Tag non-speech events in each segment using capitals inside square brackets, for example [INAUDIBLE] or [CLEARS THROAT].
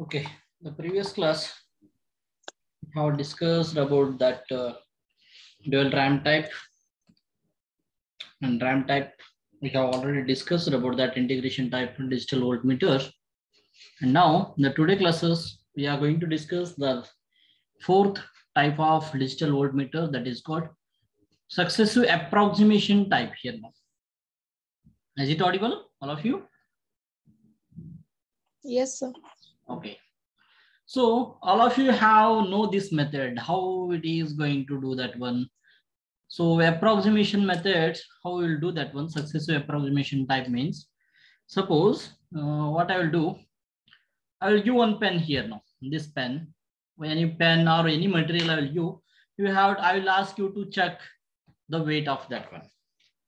Okay, the previous class we have discussed about that uh, dual ramp type and ramp type. We have already discussed about that integration type and digital voltmeter. And now the today classes, we are going to discuss the fourth type of digital voltmeter that is called successive approximation type here now. Is it audible, all of you? Yes, sir. Okay. So all of you have know this method, how it is going to do that one. So approximation methods, how we will do that one, successive approximation type means, suppose uh, what I will do, I will give one pen here now, this pen, any pen or any material I will use, you have, I will ask you to check the weight of that one.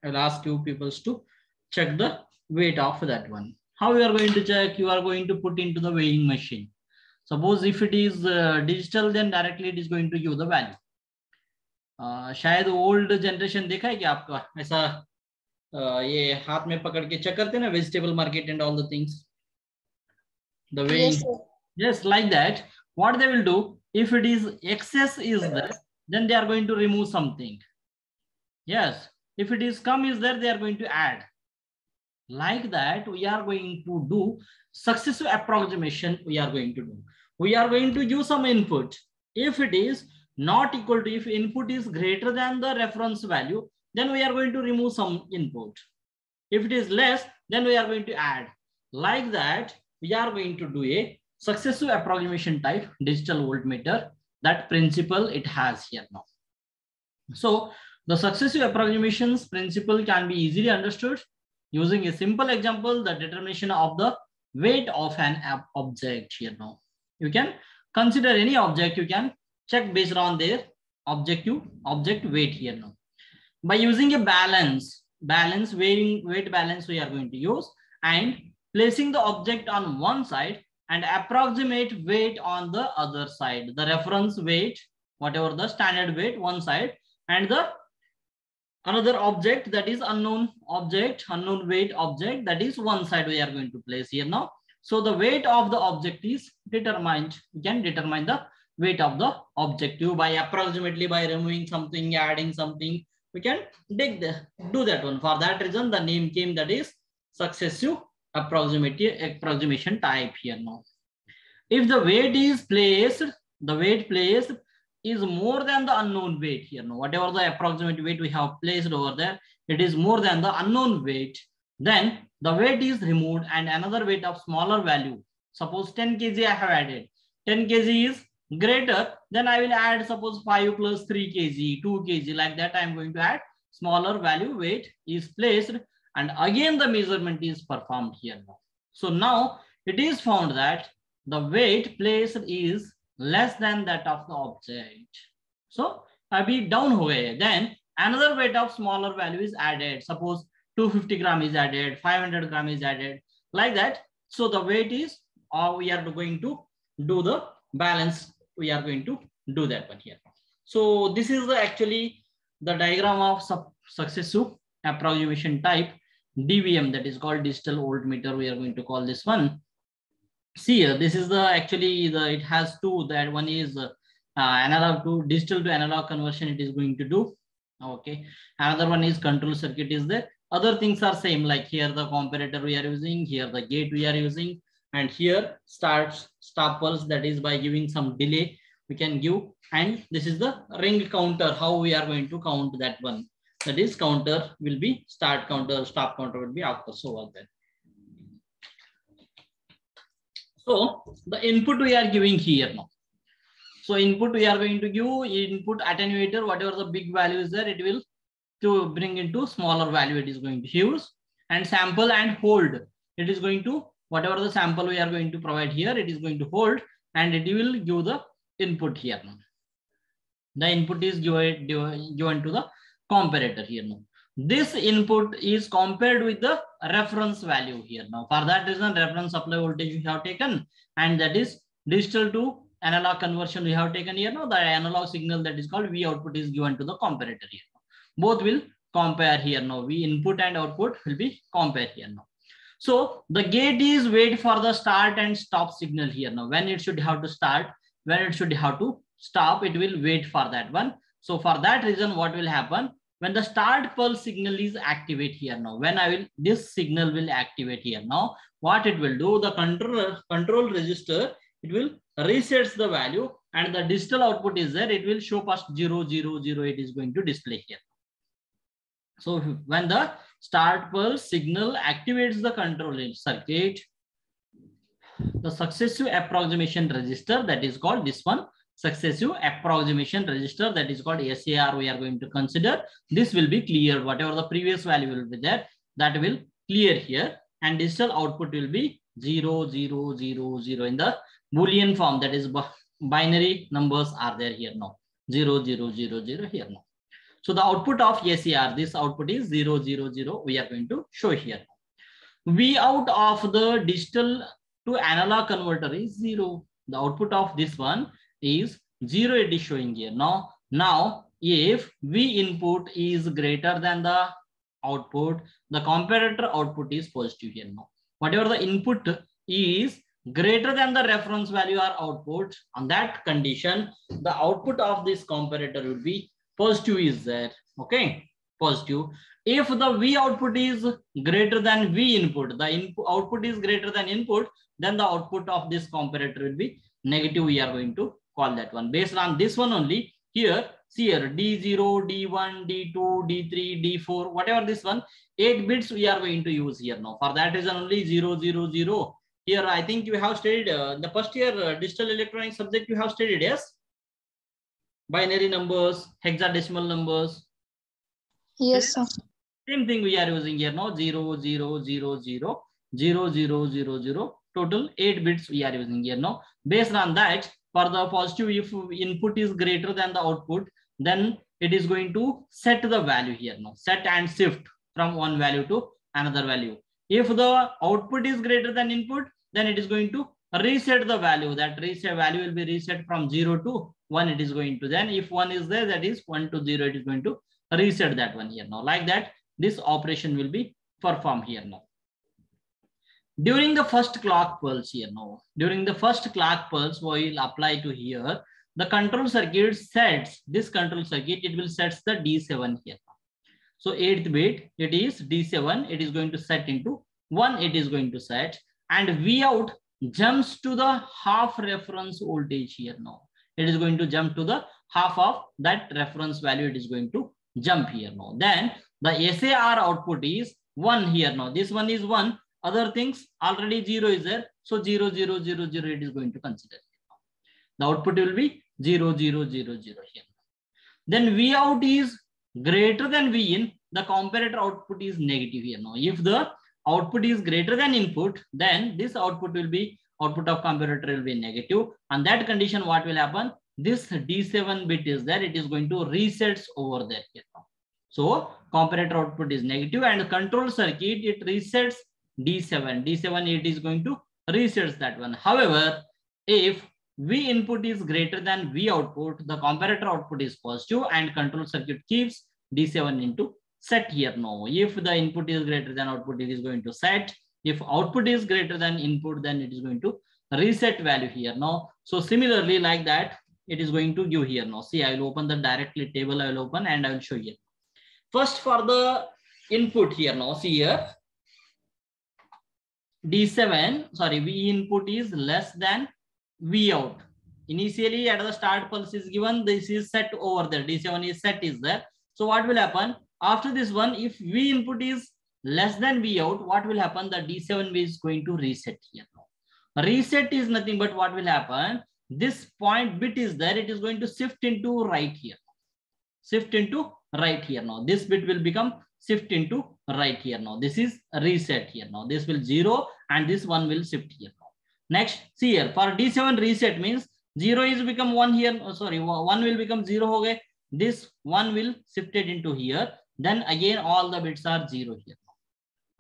I will ask you people to check the weight of that one. How you are going to check? You are going to put into the weighing machine. Suppose if it is uh, digital, then directly it is going to give the value. Uh, शायद old generation देखा है क्या आपका ऐसा uh, ये हाथ में पकड़ के चेक करते हैं ना vegetable market and all the things the way Yes, sir. yes like that what they will do if it is excess is there then they are going to remove something yes if it is come is there they are going to add like that we are going to do successive approximation we are going to do. We are going to use some input. If it is not equal to if input is greater than the reference value then we are going to remove some input. If it is less then we are going to add. Like that we are going to do a successive approximation type digital voltmeter that principle it has here now. So the successive approximations principle can be easily understood using a simple example, the determination of the weight of an object here now. You can consider any object, you can check based on their objective object weight here now. By using a balance, balance weighing weight balance we are going to use and placing the object on one side and approximate weight on the other side. The reference weight, whatever the standard weight, one side and the another object that is unknown object unknown weight object that is one side we are going to place here now. So the weight of the object is determined. We can determine the weight of the objective by approximately by removing something adding something. We can dig the do that one. For that reason the name came that is successive approximation type here now. If the weight is placed the weight placed is more than the unknown weight here. Now, whatever the approximate weight we have placed over there, it is more than the unknown weight. Then the weight is removed and another weight of smaller value. Suppose 10 kg I have added. 10 kg is greater, then I will add suppose 5 plus 3 kg, 2 kg. Like that, I am going to add smaller value weight is placed and again the measurement is performed here now. So now it is found that the weight placed is less than that of the object. So abhi down ho gaye. Then another weight of smaller value is added. Suppose 250 gram is added, 500 gram is added, like that. So the weight is, or we are going to do the balance. We are going to do that one here. So this is the actually the diagram of successive approximation type DVM that is called digital voltmeter. We are going to call this one see here this is the actually the it has two that one is uh, analog to digital to analog conversion it is going to do. Okay. Another one is control circuit is there. Other things are same like here the comparator we are using here the gate we are using and here starts stop pulse that is by giving some delay we can give. And this is the ring counter how we are going to count that one. That is counter will be start counter stop counter will be after so on then So the input we are giving here now. So input we are going to give input attenuator, whatever the big value is there, it will to bring into smaller value it is going to use and sample and hold. It is going to, whatever the sample we are going to provide here, it is going to hold and it will give the input here now. The input is given, given to the comparator here now. This input is compared with the reference value here. Now, for that reason, reference supply voltage we have taken, and that is digital to analog conversion we have taken here. Now, the analog signal that is called V output is given to the comparator here. Both will compare here now. V input and output will be compared here now. So the gate is wait for the start and stop signal here now. When it should have to start, when it should have to stop, it will wait for that one. So for that reason, what will happen? When the start pulse signal is activate here now, when I will, this signal will activate here now, what it will do, the control, control register, it will resets the value and the digital output is there, it will show past 0, 0, 0, it is going to display here. So when the start pulse signal activates the control circuit, the successive approximation register that is called this one successive approximation register that is called SAR we are going to consider. This will be clear. Whatever the previous value will be there, that will clear here. And digital output will be 0, 0, 0, 0 in the Boolean form. That is binary numbers are there here now. 0, 0, 0, 0 here now. So the output of SAR, this output is 0, 0, 0. We are going to show here. V out of the digital to analog converter is 0. The output of this one is 0 it is showing here. Now, now if V input is greater than the output, the comparator output is positive here now. Whatever the input is greater than the reference value or output, on that condition, the output of this comparator will be positive is there okay positive if the v output is greater than v input the input output is greater than input then the output of this comparator will be negative we are going to call that one based on this one only here see here d0 d1 d2 d3 d4 whatever this one eight bits we are going to use here now for that reason only 0 0 0 here i think you have studied uh, the first year uh, digital electronic subject you have studied yes binary numbers, hexadecimal numbers. Yes, sir. Same thing we are using here now 0, 0, 0, 0, 0, 0, 0, 0. Total 8 bits we are using here now. Based on that, for the positive, if input is greater than the output, then it is going to set the value here now. Set and shift from one value to another value. If the output is greater than input, then it is going to reset the value. That reset value will be reset from 0 to 1 it is going to then if 1 is there that is 1 to 0 it is going to reset that one here now like that this operation will be performed here now during the first clock pulse here now during the first clock pulse we will apply to here the control circuit sets this control circuit it will sets the d7 here so eighth bit it is d7 it is going to set into 1 it is going to set and v out jumps to the half reference voltage here now it is going to jump to the half of that reference value. It is going to jump here now. Then the SAR output is one here now. This one is one. Other things already zero is there. So zero, zero, zero, zero, it is going to consider. The output will be zero, zero, zero, zero here. Then V out is greater than V in. The comparator output is negative here now. If the output is greater than input, then this output will be output of comparator will be negative. On that condition, what will happen? This D7 bit is there. It is going to resets over there. Here So comparator output is negative and control circuit, it resets D7. D7, it is going to resets that one. However, if V input is greater than V output, the comparator output is positive and control circuit keeps D7 into set here now. If the input is greater than output, it is going to set. If output is greater than input, then it is going to reset value here now. So similarly like that, it is going to give here now. See, I will open the directly table I will open and I will show you. First for the input here now, see here. D7, sorry, V input is less than V out. Initially at the start pulse is given, this is set over there. D7 is set is there. So what will happen? After this one, if V input is less than V out, what will happen? The D7 is going to reset here. Reset is nothing but what will happen? This point bit is there. It is going to shift into right here. Shift into right here now. This bit will become shift into right here now. This is reset here now. This will zero and this one will shift here now. Next, see here for D7 reset means zero is become one here. Oh, sorry, one will become zero. Okay. This one will shifted into here. Then again, all the bits are zero here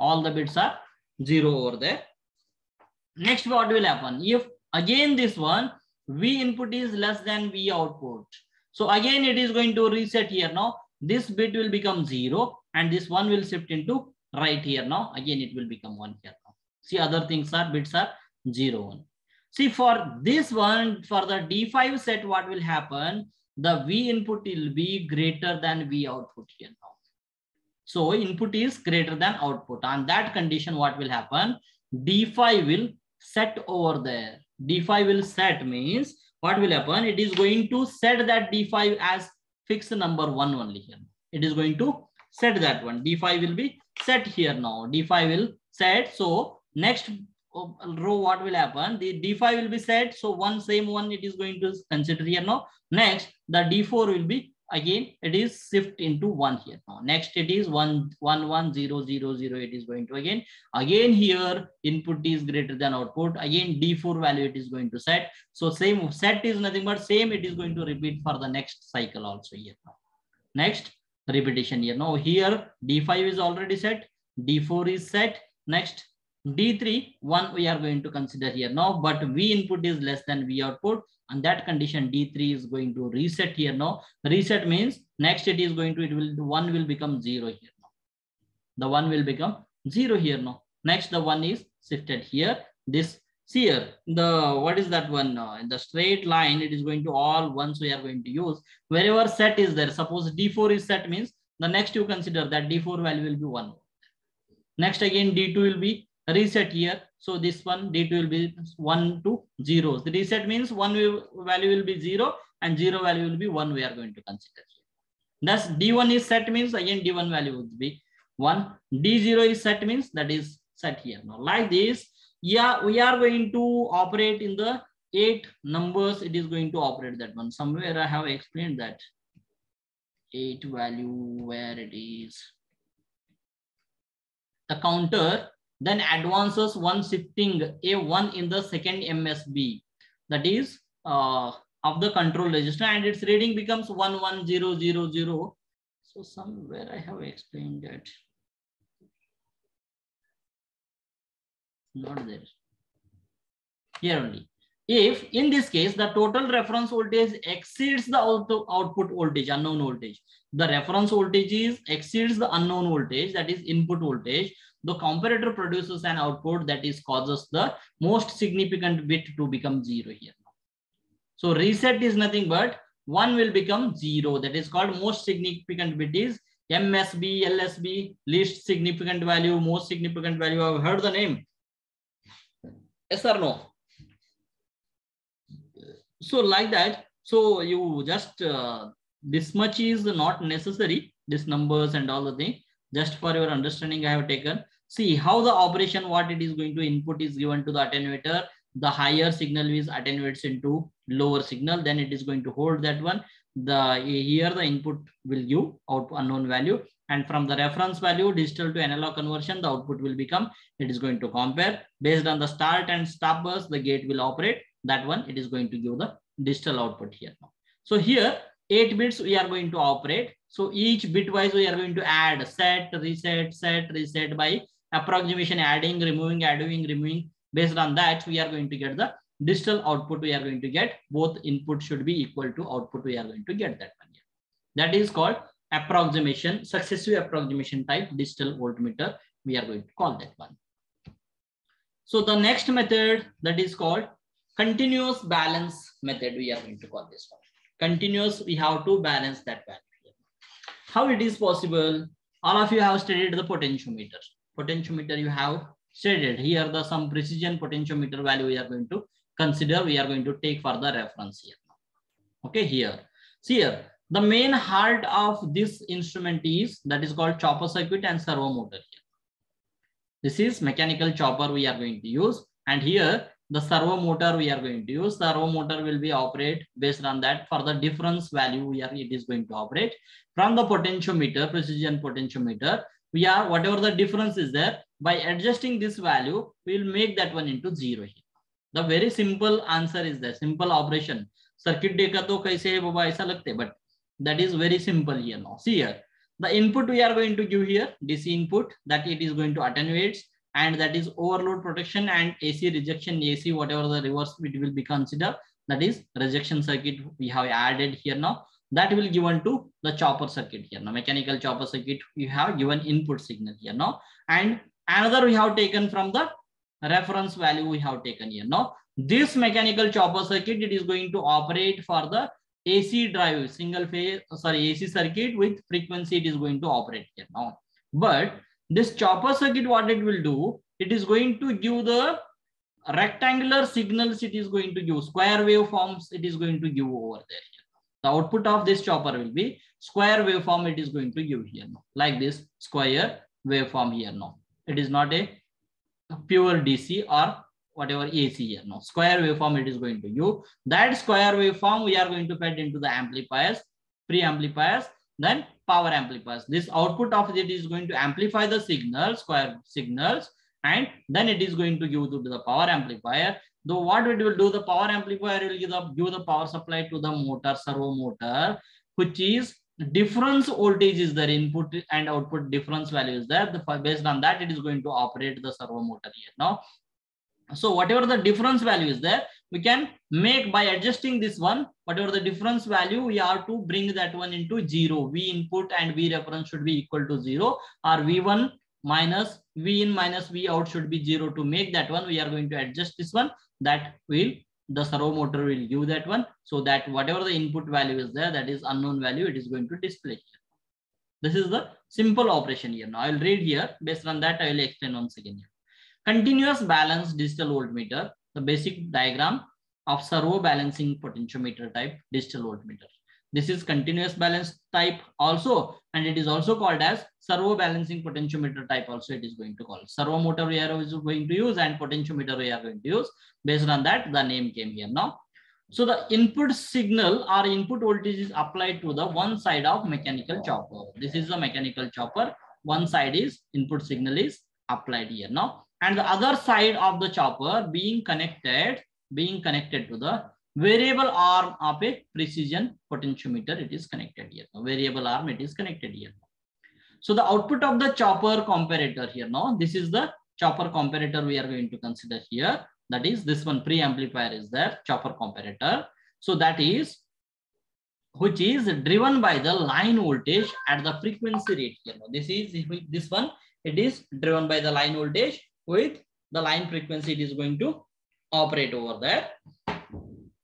all the bits are zero over there. Next, what will happen? If again this one, V input is less than V output. So again, it is going to reset here now. This bit will become zero and this one will shift into right here now. Again, it will become one here now. See, other things are bits are 0, 1. See, for this one, for the D5 set, what will happen? The V input will be greater than V output here now. So input is greater than output. On that condition, what will happen? D5 will set over there. D5 will set means what will happen? It is going to set that D5 as fixed number one only here. It is going to set that one. D5 will be set here now. D5 will set. So next oh, row what will happen? The d5 will be set. So one same one it is going to consider here now. Next the d4 will be again it is shift into one here now. Next it is one one one zero zero zero it is going to again again here input is greater than output. Again d4 value it is going to set. So same set is nothing but same it is going to repeat for the next cycle also here now. Next repetition here now here d5 is already set d4 is set next D3, one we are going to consider here now, but V input is less than V output. And that condition D3 is going to reset here now. Reset means next it is going to, it will, one will become zero here now. The one will become zero here now. Next, the one is shifted here. This here, the, what is that one? Uh, the straight line, it is going to all ones we are going to use. Wherever set is there, suppose D4 is set means the next you consider that D4 value will be one. Next again, D2 will be reset here. So this one D2 will be 1 to 0. The reset means one value will be 0 and 0 value will be 1 we are going to consider. Thus D1 is set means again D1 value would be 1. D0 is set means that is set here. Now like this, yeah, we are going to operate in the 8 numbers. It is going to operate that one. Somewhere I have explained that. 8 value where it is. The counter then advances one shifting A1 in the second MSB. That is uh, of the control register and its reading becomes 11000. So somewhere I have explained that. Not there. Here only. If in this case, the total reference voltage exceeds the output voltage, unknown voltage, the reference voltage is exceeds the unknown voltage, that is input voltage, the comparator produces an output that is causes the most significant bit to become zero here. So reset is nothing but one will become zero. That is called most significant bit is MSB, LSB, least significant value, most significant value. I've heard the name. Yes or no? So like that. So you just uh, this much is not necessary. This numbers and all the thing. Just for your understanding, I have taken see how the operation, what it is going to input is given to the attenuator. The higher signal is attenuates into lower signal, then it is going to hold that one. The here the input will give out unknown value. And from the reference value, digital to analog conversion, the output will become, it is going to compare based on the start and stop bus, the gate will operate. That one, it is going to give the digital output here. So here, eight bits we are going to operate. So each bitwise we are going to add set, reset, set, reset by approximation adding, removing, adding, removing. Based on that, we are going to get the digital output we are going to get. Both input should be equal to output we are going to get that one. Here. That is called approximation, successive approximation type digital voltmeter. We are going to call that one. So the next method that is called continuous balance method. We are going to call this one. Continuous, we have to balance that value. How it is possible? All of you have studied the potentiometer potentiometer you have studied. Here the some precision potentiometer value we are going to consider. We are going to take for the reference here. Okay, here. See here, the main heart of this instrument is that is called chopper circuit and servo motor here. This is mechanical chopper we are going to use. And here the servo motor we are going to use. Servo motor will be operate based on that for the difference value we are it is going to operate from the potentiometer, precision potentiometer we are whatever the difference is there by adjusting this value we will make that one into zero here the very simple answer is the simple operation circuit देखा तो कैसे है बाबा ऐसा लगते but that is very simple here now see here the input we are going to give here DC input that it is going to attenuate and that is overload protection and AC rejection AC whatever the reverse it will be considered that is rejection circuit we have added here now. That will given to the chopper circuit here. Now mechanical chopper circuit you have given input signal here now and another we have taken from the reference value we have taken here. Now, this mechanical chopper circuit, it is going to operate for the AC drive, single phase, uh, sorry, AC circuit with frequency, it is going to operate here now. But this chopper circuit, what it will do, it is going to give the rectangular signals it is going to give, square waveforms it is going to give over there. The output of this chopper will be square waveform it is going to give here now, like this square waveform here now. It is not a pure DC or whatever AC here now. Square waveform it is going to give. That square waveform we are going to fed into the amplifiers, pre-amplifiers, then power amplifiers. This output of it is going to amplify the signal, square signals, and then it is going to give to the power amplifier. Though what it will do, the power amplifier will give the, give the power supply to the motor, servo motor, which is difference voltage is there, input and output difference value is there. The, based on that, it is going to operate the servo motor here. Now, so whatever the difference value is there, we can make by adjusting this one, whatever the difference value, we have to bring that one into zero. V input and V reference should be equal to zero or V1 minus V in minus V out should be zero to make that one. We are going to adjust this one that will the servo motor will give that one so that whatever the input value is there that is unknown value it is going to display here. This is the simple operation here. Now I'll read here based on that I will explain once again here. Continuous balance digital voltmeter, the basic diagram of servo balancing potentiometer type digital voltmeter. This is continuous balance type also, and it is also called as servo balancing potentiometer type also it is going to call. Servo motor we are going to use and potentiometer we are going to use. Based on that, the name came here now. So the input signal or input voltage is applied to the one side of mechanical chopper. This is the mechanical chopper. One side is input signal is applied here now. And the other side of the chopper being connected, being connected to the variable arm of a precision potentiometer it is connected here. Variable arm it is connected here. So the output of the chopper comparator here now this is the chopper comparator we are going to consider here. That is this one pre-amplifier is there chopper comparator. So that is which is driven by the line voltage at the frequency rate here. Now this is this one it is driven by the line voltage with the line frequency it is going to operate over there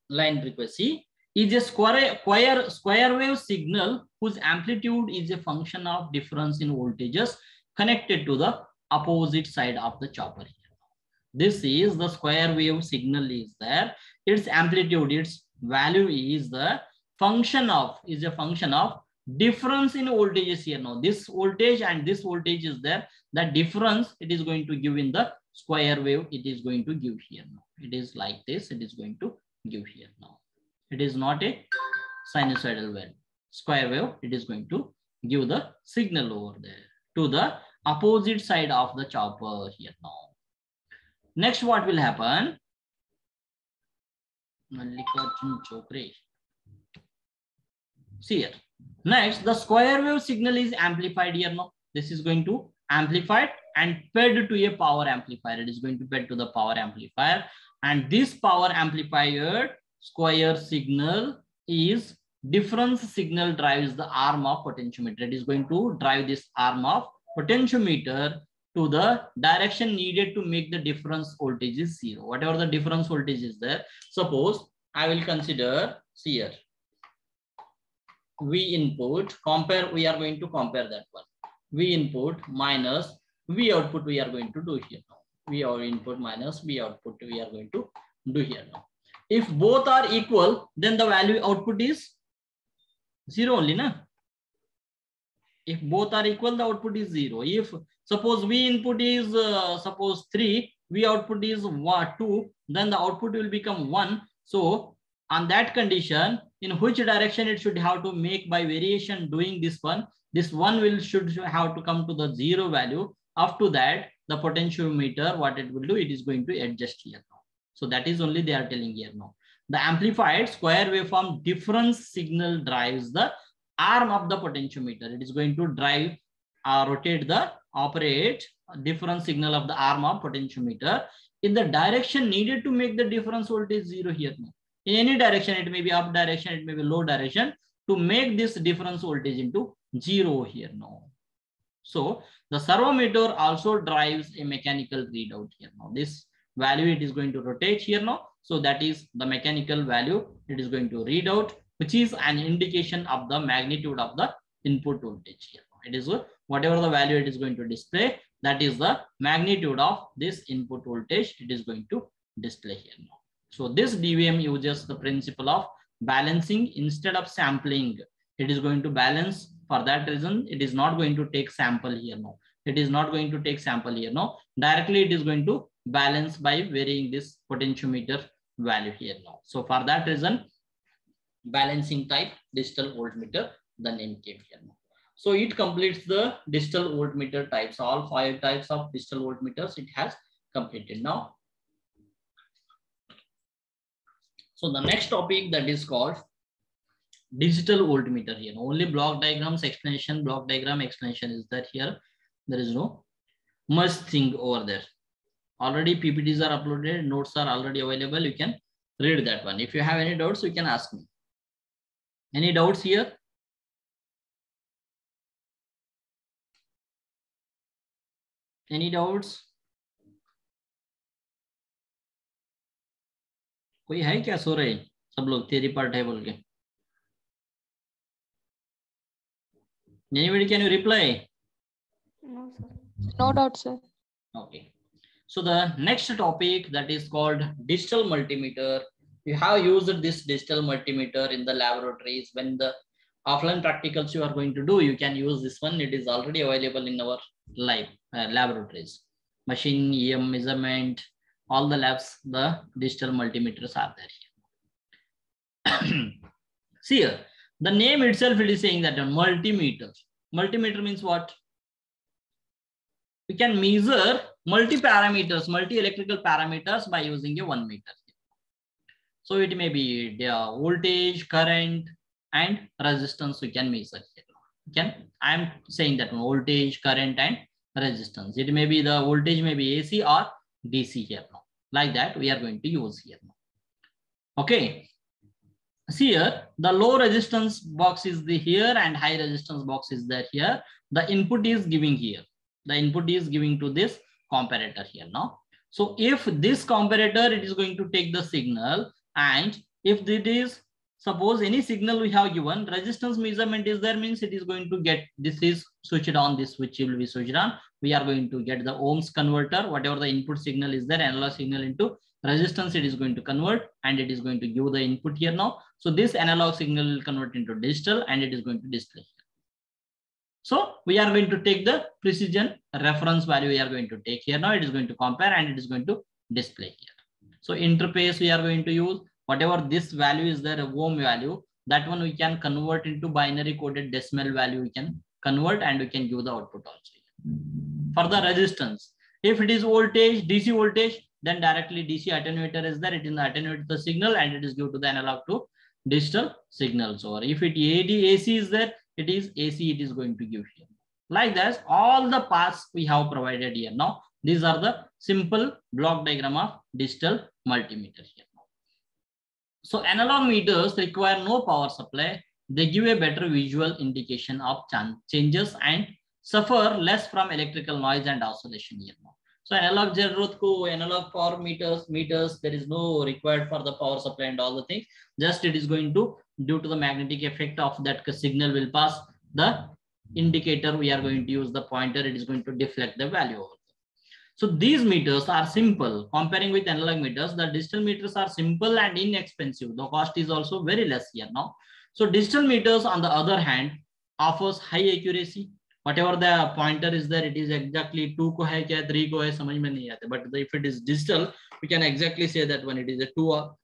line frequency is a square, square, square wave signal whose amplitude is a function of difference in voltages connected to the opposite side of the chopper. This is the square wave signal is there. Its amplitude, its value is the function of, is a function of difference in voltages here now. This voltage and this voltage is there. That difference it is going to give in the square wave it is going to give here now. It is like this, it is going to give here now. It is not a sinusoidal wave. Square wave, it is going to give the signal over there to the opposite side of the chopper here now. Next, what will happen? See here. Next, the square wave signal is amplified here now. This is going to amplified and fed to a power amplifier. It is going to fed to the power amplifier and this power amplifier square signal is difference signal drives the arm of potentiometer. It is going to drive this arm of potentiometer to the direction needed to make the difference voltage is zero. Whatever the difference voltage is there. Suppose I will consider here. V input compare we are going to compare that one. V input minus V output we are going to do here now. V our input minus V output we are going to do here now. If both are equal, then the value output is zero only, na? If both are equal, the output is zero. If suppose V input is uh, suppose three, V output is one, two, then the output will become one. So on that condition, in which direction it should have to make by variation doing this one, this one will should have to come to the zero value. To that, the potentiometer, what it will do, it is going to adjust here now. So that is only they are telling here now. The amplified square waveform difference signal drives the arm of the potentiometer. It is going to drive uh, rotate the operate difference signal of the arm of potentiometer in the direction needed to make the difference voltage zero here now. In any direction, it may be up direction, it may be low direction to make this difference voltage into zero here now. So the servomotor also drives a mechanical readout here. Now this value it is going to rotate here now. So that is the mechanical value it is going to read out, which is an indication of the magnitude of the input voltage here. It is uh, whatever the value it is going to display, that is the magnitude of this input voltage it is going to display here now. So this DVM uses the principle of balancing instead of sampling. It is going to balance for that reason. It is not going to take sample here now. It is not going to take sample here now. Directly it is going to balance by varying this potentiometer value here now. So for that reason, balancing type digital voltmeter, the name came here now. So it completes the digital voltmeter types. All five types of digital voltmeters it has completed now. So the next topic that is called digital voltmeter here. Only block diagrams explanation, block diagram explanation is that here. There is no much thing over there. Already PPTs are uploaded, notes are already available. You can read that one. If you have any doubts, you can ask me. Any doubts here? Any doubts? कोई है क्या सो रहे सब लोग तेरी part है बोल के anybody can you reply No, sir. No doubt, sir. okay so the next topic that is called digital multimeter you have used this digital multimeter in the laboratories when the offline practicals you are going to do you can use this one it is already available in our live uh, laboratories machine em measurement all the labs, the digital multimeters are there here. [CLEARS THROAT] See here, the name itself it is saying that a multimeter. Multimeter means what? We can measure multi-parameters, multi-electrical parameters by using a one meter. So it may be the voltage, current, and resistance we can measure here. Can I'm saying that voltage, current, and resistance. It may be the voltage may be AC or DC here. Like that, we are going to use here. Okay. See here, the low resistance box is the here and high resistance box is there here. The input is giving here. The input is giving to this comparator here now. So if this comparator, it is going to take the signal and if it is suppose any signal we have given resistance measurement is there means it is going to get this is switched on this switch will be switched on we are going to get the ohms converter whatever the input signal is there analog signal into resistance it is going to convert and it is going to give the input here now so this analog signal will convert into digital and it is going to display here. so we are going to take the precision reference value we are going to take here now it is going to compare and it is going to display here so interface we are going to use whatever this value is there, a ohm value, that one we can convert into binary coded decimal value. We can convert and we can give the output also. For the resistance, if it is voltage, DC voltage, then directly DC attenuator is there. It is attenuate the signal and it is due to the analog to digital signals. Or if it AD AC is there, it is AC. It is going to give here. Like that, all the paths we have provided here. Now, these are the simple block diagram of digital multimeter here. So analog meters require no power supply. They give a better visual indication of changes and suffer less from electrical noise and oscillation here. So analog generate ko analog power meters, meters, there is no required for the power supply and all the things. Just it is going to, due to the magnetic effect of that signal will pass the indicator, we are going to use the pointer, it is going to deflect the value. So these meters are simple comparing with analog meters. The digital meters are simple and inexpensive. The cost is also very less here now. So digital meters on the other hand offers high accuracy, Whatever the pointer is there, it is exactly 2 ko hai kya 3 ko hai samajh mein nahi aate. But if it is digital, we can exactly say that when it is a 2 or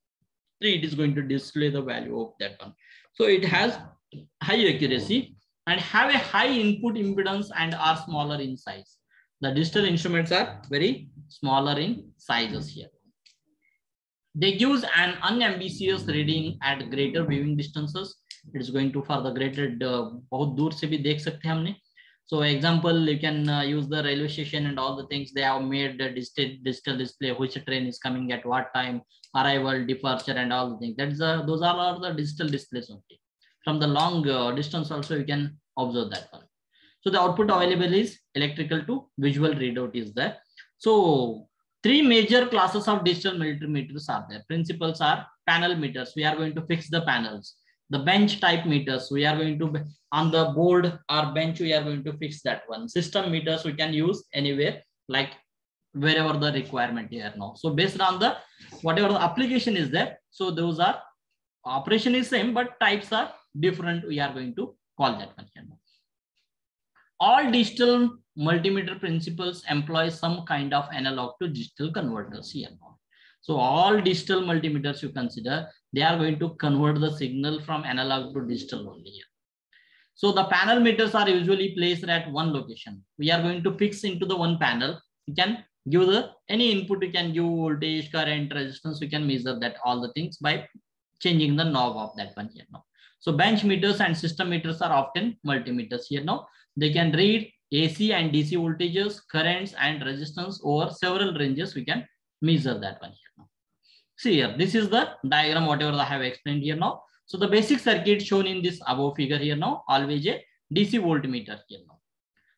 3, it is going to display the value of that one. So it has high accuracy and have a high input impedance and are smaller in size. The digital instruments are very smaller in sizes here. They use an unambiguous reading at greater viewing distances. It is going to for the greater uh, बहुत दूर से भी देख सकते हैं हमने. so example, you can uh, use the railway station and all the things they have made the digital, digital display, which train is coming at what time, arrival, departure, and all the things. That's uh, those are all the digital displays only. From the long uh, distance also, you can observe that one. So the output available is electrical to visual readout is there. So three major classes of digital multimeters are there. Principles are panel meters. We are going to fix the panels. The bench type meters, we are going to, on the board or bench, we are going to fix that one. System meters we can use anywhere, like wherever the requirement here now. So based on the, whatever the application is there, so those are, operation is same, but types are different. We are going to call that one here now. All digital multimeter principles employ some kind of analog to digital converters here now. So all digital multimeters you consider, they are going to convert the signal from analog to digital only here. So the panel meters are usually placed at one location. We are going to fix into the one panel. You can give the any input, you can give voltage, current, resistance, we can measure that all the things by changing the knob of that one here now. So bench meters and system meters are often multimeters here now. They can read AC and DC voltages, currents and resistance over several ranges. We can measure that one here now. See here, this is the diagram, whatever I have explained here now. So the basic circuit shown in this above figure here now, always a DC voltmeter here now.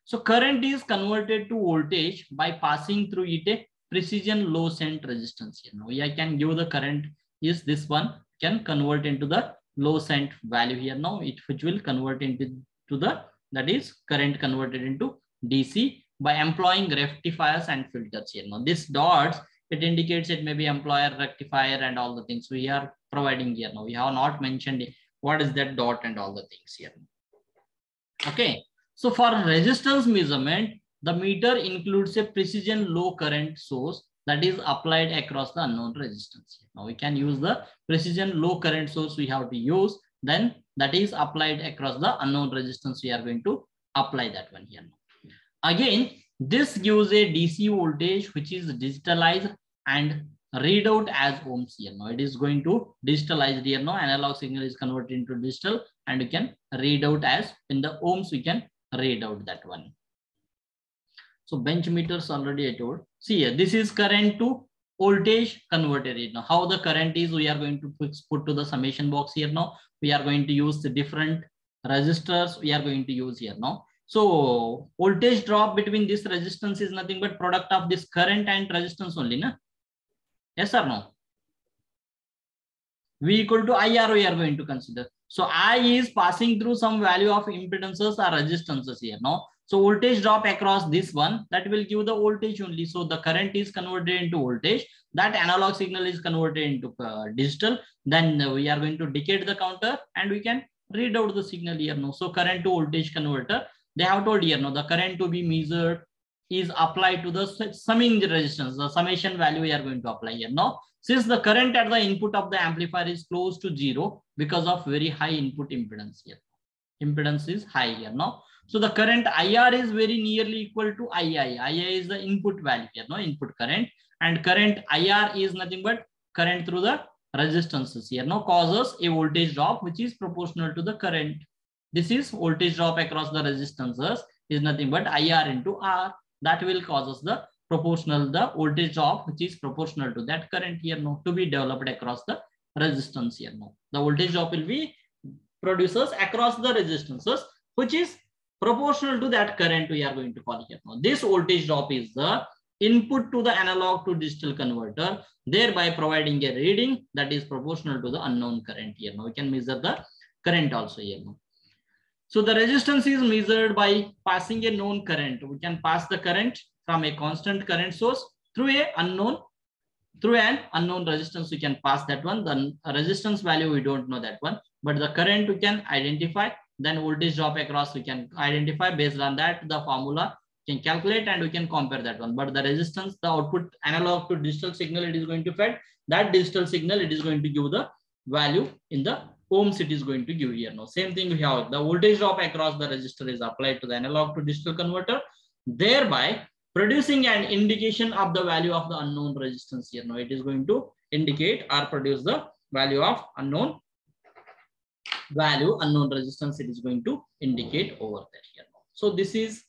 So current is converted to voltage by passing through it a precision low shunt resistance here now. I can give the current is this one can convert into the low shunt value here now, it which will convert into to the that is current converted into DC by employing rectifiers and filters here. Now this dots, it indicates it may be employer rectifier and all the things we are providing here. Now we have not mentioned what is that dot and all the things here. Okay, so for resistance measurement, the meter includes a precision low current source that is applied across the unknown resistance. Now we can use the precision low current source we have to use then that is applied across the unknown resistance. We are going to apply that one here. Again, this gives a DC voltage which is digitalized and read out as ohms here. Now it is going to digitalize here now. Analog signal is converted into digital and you can read out as in the ohms we can read out that one. So bench meters already I told. See here, this is current to voltage converted it now how the current is we are going to put to the summation box here now we are going to use the different resistors we are going to use here now so voltage drop between this resistance is nothing but product of this current and resistance only na yes or no v equal to ir we are going to consider so i is passing through some value of impedances or resistances here No? so voltage drop across this one, that will give the voltage only. So the current is converted into voltage. That analog signal is converted into uh, digital. Then we are going to decade the counter and we can read out the signal here No? So current to voltage converter, they have told here now the current to be measured is applied to the summing resistance, the summation value we are going to apply here now. Since the current at the input of the amplifier is close to zero because of very high input impedance here. Impedance is high here now. So the current IR is very nearly equal to II. II is the input value here, no input current. And current IR is nothing but current through the resistances here. Now causes a voltage drop which is proportional to the current. This is voltage drop across the resistances is nothing but IR into R. That will causes the proportional the voltage drop which is proportional to that current here now to be developed across the resistance here now. The voltage drop will be produces across the resistances which is proportional to that current we are going to call here. Now, this voltage drop is the input to the analog to digital converter, thereby providing a reading that is proportional to the unknown current here. Now we can measure the current also here. Now. So the resistance is measured by passing a known current. We can pass the current from a constant current source through a unknown through an unknown resistance. We can pass that one. The resistance value we don't know that one. But the current we can identify. Then voltage drop across we can identify. Based on that the formula can calculate and we can compare that one. But the resistance the output analog to digital signal it is going to fed that digital signal it is going to give the value in the ohms it is going to give here now same thing we have the voltage drop across the resistor is applied to the analog to digital converter thereby producing an indication of the value of the unknown resistance here now it is going to indicate or produce the value of unknown value unknown resistance it is going to indicate over there here now. So this is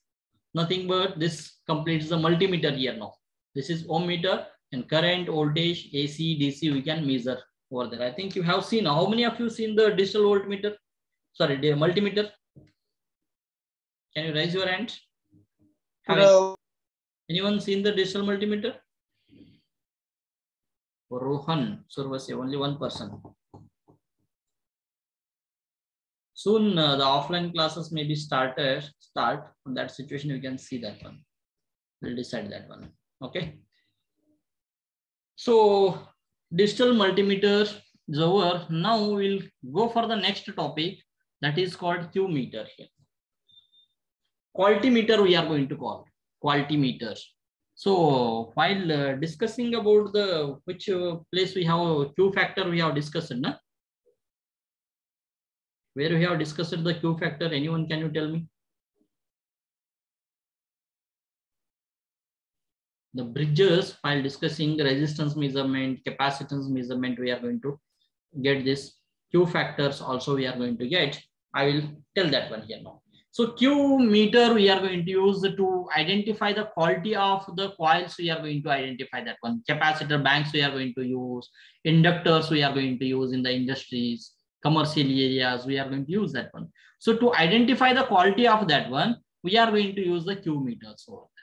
nothing but this completes the multimeter here now. This is ohm meter and current, voltage, AC, DC we can measure over there. I think you have seen, how many of you seen the digital voltmeter? Sorry, the multimeter. Can you raise your hand? Have Hello. anyone seen the digital multimeter? Rohan Survasi, only one person. Soon uh, the offline classes may be started. Start from that situation. You can see that one. We'll decide that one. Okay. So digital multimeter is over. Now we'll go for the next topic that is called Q meter here. Quality meter we are going to call quality meters. So while uh, discussing about the which uh, place we have Q factor we have discussed, na? where we have discussed the Q factor, anyone can you tell me? The bridges while discussing resistance measurement, capacitance measurement, we are going to get this Q factors also we are going to get. I will tell that one here now. So Q meter we are going to use to identify the quality of the coils. We are going to identify that one. Capacitor banks we are going to use. Inductors we are going to use in the industries, commercial areas. We are going to use that one. So to identify the quality of that one, we are going to use the Q meter. there.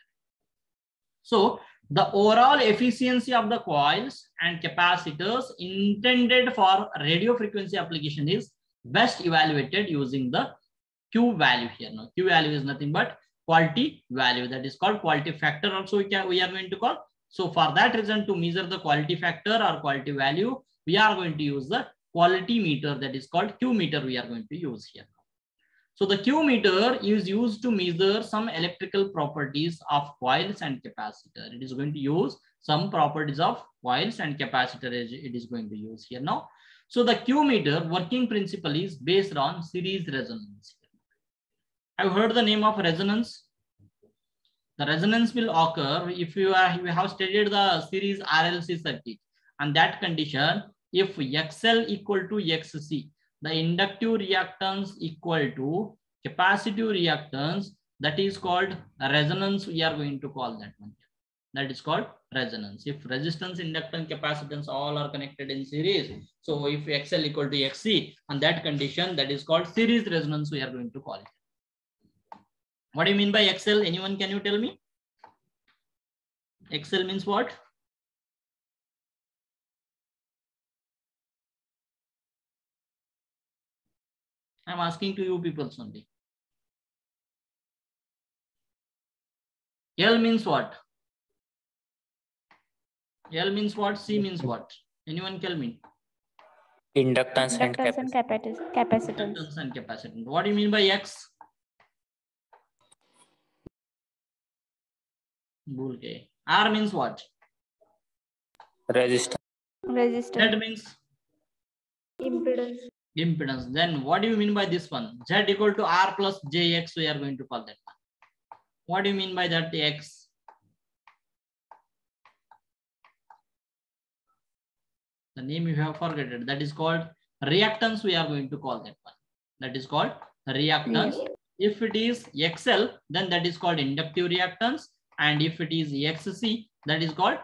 So the overall efficiency of the coils and capacitors intended for radio frequency application is best evaluated using the Q value here. Now, Q value is nothing but quality value that is called quality factor also we, can, we are going to call. So for that reason to measure the quality factor or quality value, we are going to use the quality meter that is called Q meter we are going to use here. So the Q meter is used to measure some electrical properties of coils and capacitor. It is going to use some properties of coils and capacitor it is going to use here now. So the Q meter working principle is based on series resonance. I've heard the name of resonance. The resonance will occur if you, are, you have studied the series RLC circuit. And that condition, if XL equal to XC, the inductive reactance equal to capacitive reactance, that is called resonance. We are going to call that one. That is called resonance. If resistance, inductance, capacitance all are connected in series. So if XL equal to XC, and that condition, that is called series resonance, we are going to call it. What do you mean by XL? Anyone can you tell me? XL means what? I'm asking to you people only. L means what? L means what? C means what? Anyone tell me? Inductance and Inductance and capacitance. capaci- capacitance. Inductance and capacitance. What do you mean by X? भूल गए. R means what? Resistance. Z Resistance. means Impedance. impedance. Then what do you mean by this one? Z equal to R plus JX, we are going to call that one. What do you mean by that X? The name you have forgotten. That is called reactance. We are going to call that one. That is called reactance. If it is XL, then that is called inductive reactance. And if it is XC, that is called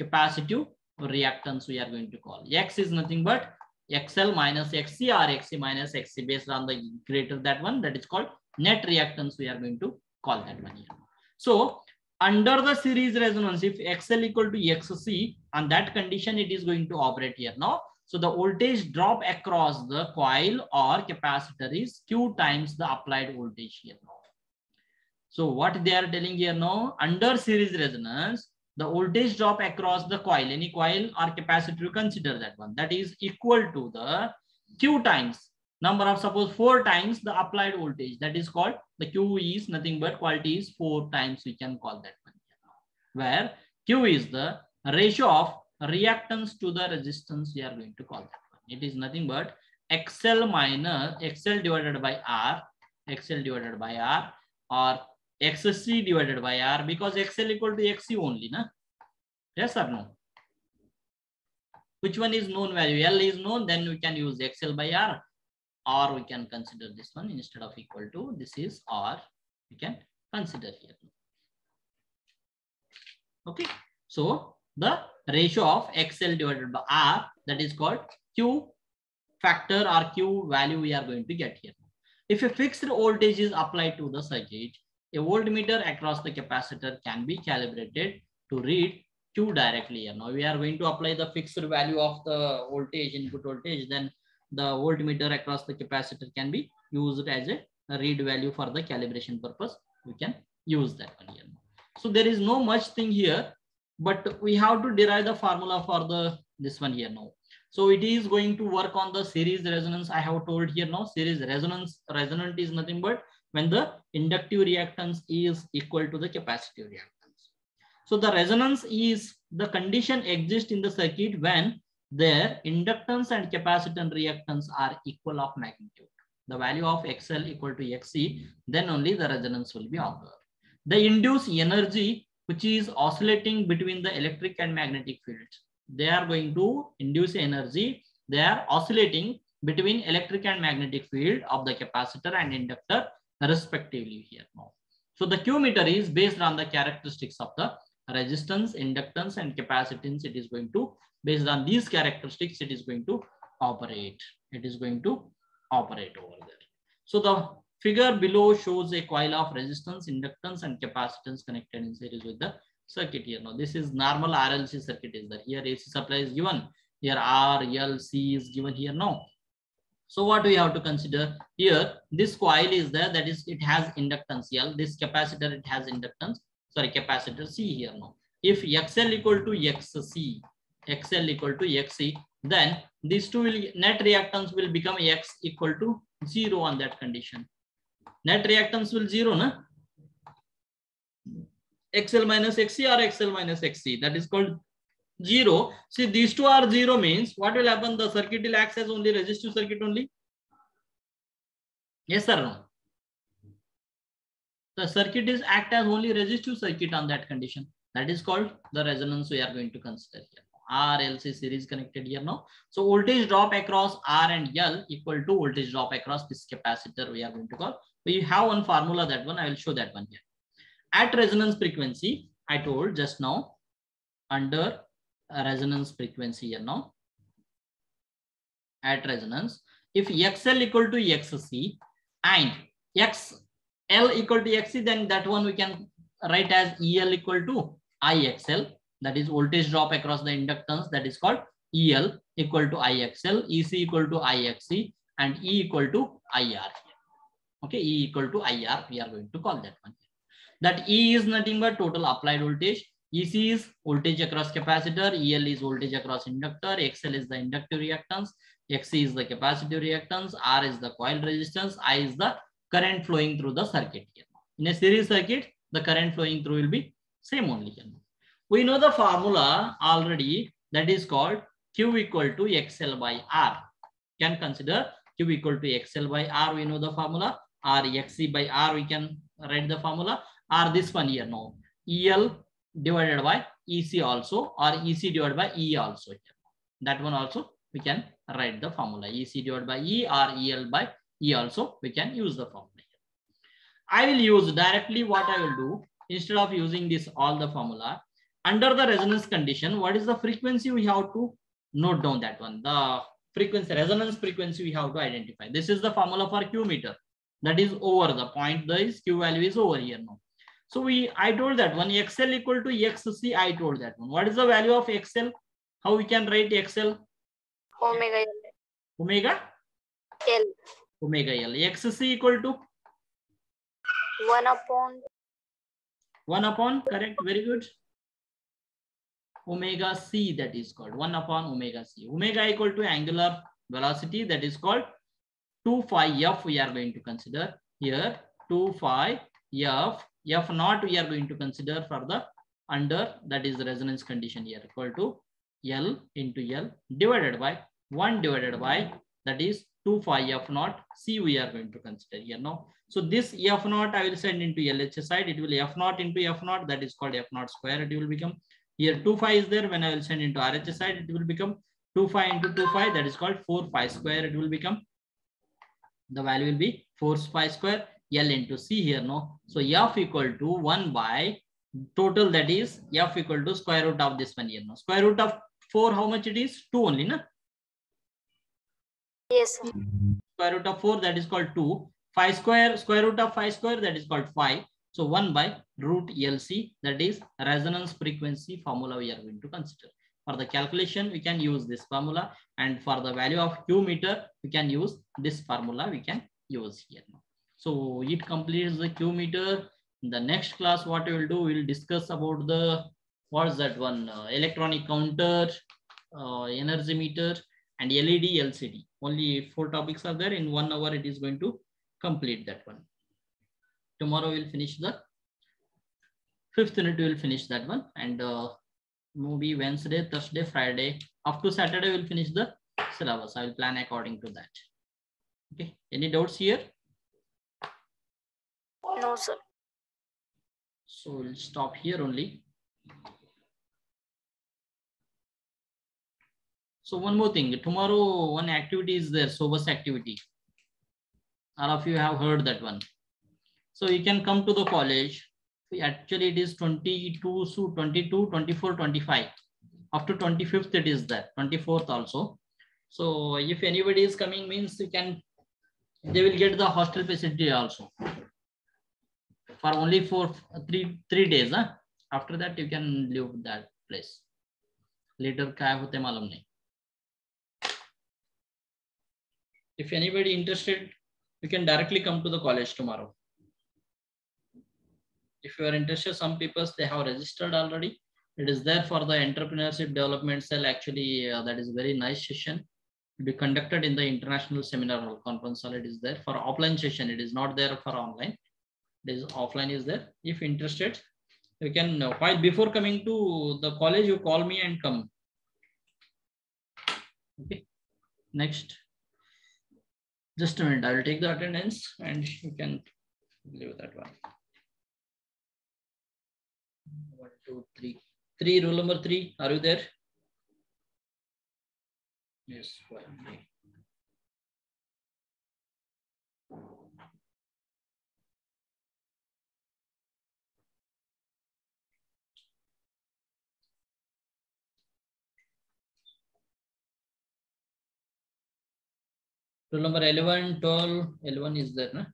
capacitive reactance we are going to call. X is nothing but XL minus XC or XC minus XC based on the greater that one that is called net reactance we are going to call that one here. So under the series resonance if XL equal to XC on that condition it is going to operate here now. So the voltage drop across the coil or capacitor is Q times the applied voltage here now. So what they are telling here now under series resonance the voltage drop across the coil, any coil or capacitor, consider that one. That is equal to the Q times number of suppose four times the applied voltage. That is called the Q is nothing but quality is four times. We can call that one. Where Q is the ratio of reactance to the resistance. We are going to call that one. It is nothing but XL minus XL divided by R, XL divided by R, or XC divided by R because XL equal to XC only, na? Yes or no? Which one is known value? L is known, then we can use XL by R, or we can consider this one instead of equal to this is R. We can consider here. Okay, so the ratio of XL divided by R that is called Q factor or Q value we are going to get here. if a fixed voltage is applied to the circuit, a voltmeter across the capacitor can be calibrated to read Q directly. Here. Now we are going to apply the fixed value of the voltage, input voltage, then the voltmeter across the capacitor can be used as a, a read value for the calibration purpose. We can use that one here. So there is no much thing here, but we have to derive the formula for the this one here now. So it is going to work on the series resonance. I have told here now series resonance resonant is nothing but when the inductive reactance is equal to the capacitive reactance. So the resonance is the condition exists in the circuit when their inductance and capacitance reactance are equal of magnitude. The value of XL equal to XC, then only the resonance will be occur. The induced energy which is oscillating between the electric and magnetic fields they are going to induce energy. They are oscillating between electric and magnetic field of the capacitor and inductor respectively here now. So the Q meter is based on the characteristics of the resistance, inductance and capacitance. It is going to, based on these characteristics, it is going to operate. It is going to operate over there. So the figure below shows a coil of resistance, inductance and capacitance connected in series with the circuit here. Now this is normal RLC circuit is there. Here AC supply is given. Here R, L, C is given here now. So what we have to consider here, this coil is there, that is it has inductance L, this capacitor it has inductance, sorry, capacitor C here now. If XL equal to XC, XL equal to XC, then these two will, net reactance will become X equal to zero on that condition. Net reactance will zero, na? XL minus XC or XL minus XC. That is called zero. See, these two are zero means what will happen? The circuit will act as only resistive circuit only. Yes or no? The circuit is act as only resistive circuit on that condition. That is called the resonance we are going to consider here. RLC series connected here now. So voltage drop across R and L equal to voltage drop across this capacitor we are going to call. We have one formula that one. I will show that one here at resonance frequency, I told just now under resonance frequency now at resonance, if XL equal to XC and XL equal to XC, then that one we can write as EL equal to IXL. That is voltage drop across the inductance that is called EL equal to IXL, EC equal to IXC and E equal to IR. Okay, E equal to IR, we are going to call that one that E is nothing but total applied voltage. EC is voltage across capacitor, EL is voltage across inductor, XL is the inductive reactance, XC is the capacitive reactance, R is the coil resistance, I is the current flowing through the circuit. In a series circuit, the current flowing through will be same only. We know the formula already that is called Q equal to XL by R. Can consider Q equal to XL by R. We know the formula R XC by R. We can write the formula R this one here now. EL divided by EC also or EC divided by E also. That one also we can write the formula. EC divided by E or EL by E also we can use the formula. I will use directly what I will do instead of using this all the formula. Under the resonance condition, what is the frequency we have to note down that one. The frequency, resonance frequency we have to identify. This is the formula for Q meter. That is over the point, the is Q value is over here now. So we, I told that one XL equal to XC, I told that one. What is the value of XL? How we can write XL? Omega L. Omega? L. Omega L. XC equal to? 1 upon 1 upon, correct, very good. Omega C that is called 1 upon omega C. Omega equal to angular velocity that is called 2 pi F we are going to consider here 2 pi F F naught we are going to consider for the under that is the resonance condition here equal to L into L divided by 1 divided by that is 2 pi F naught C we are going to consider here now. So this F naught I will send into LHS side. It will F naught into F naught that is called F naught square. It will become here 2 pi is there. When I will send into RHS side, it will become 2 pi into 2 pi that is called 4 pi square. It will become the value will be 4 pi square L into C here, no? So F equal to 1 by total that is F equal to square root of this one here, no? Square root of 4, how much it is? 2 only, no? yes sir. Square root of 4 that is called 2. 5 square, square root of 5 square, that is called 5. So 1 by root LC, that is resonance frequency formula we are going to consider. For the calculation, we can use this formula. And for the value of Q meter, we can use this formula we can use here. So it completes the Q meter. In the next class, what we will do, we will discuss about the, what is that one? Uh, electronic counter, uh, energy meter, and LED LCD. Only four topics are there. In one hour, it is going to complete that one. Tomorrow we'll finish the fifth unit. We'll finish that one, and uh, maybe Wednesday, Thursday, Friday. Up to Saturday, we'll finish the syllabus. I will plan according to that. Okay. Any doubts here? No, sir. So we'll stop here only. So one more thing, tomorrow one activity is there, SOBUS activity. All of you have heard that one. So you can come to the college. Actually, it is 22, so 22, 24, 25. After 25th, it is there, 24th also. So if anybody is coming means you can, they will get the hostel facility also For only for three, three days. Huh? After that, you can leave that place. Later, काय होते मालूम नहीं. If anybody interested, you can directly come to the college tomorrow. If you are interested, some people they have registered already. It is there for the entrepreneurship development cell. Actually, uh, that is very nice session to be conducted in the international seminar hall conference hall. It is there for offline session. It is not there for online. it is offline is there. If interested, you can uh, while before coming to the college, you call me and come. Okay. Next. Just a minute, I will take the attendance and you can leave that one. One, two, three. Three, rule number three. Are you there? Yes, Rule number 11, 12, 11 is there, na?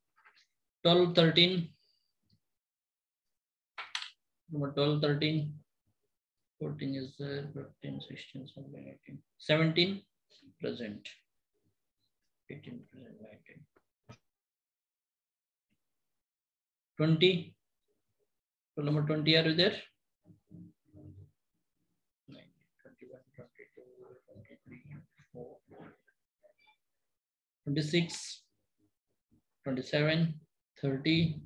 12, 13. Number 12, 13. 14 is there, 15, 16, 17, 18. 17, present. 18, present, 19. 20. Rule number 20, are you there? 19, 21, 22, 23, 24. 26, 27, 30,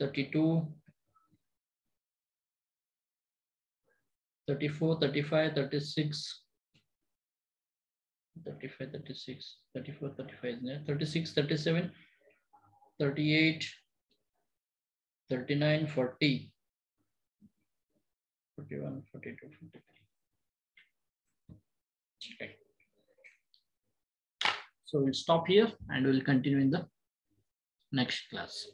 32, 34, 35, 36, 35, 36, 34, 35, isn't it? 36, 37, 38, 39, 40, 41, 42, 43. Okay. So we'll stop here and we'll continue in the next class.